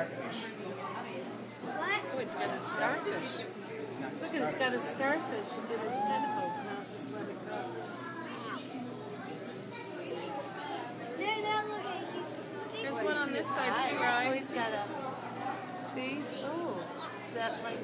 starfish. What? Oh, it's got a starfish. Look, at it's got a starfish in its tentacles. Now just let it go. There's one on this side too, right? Oh, he's got a. See? Oh, that like.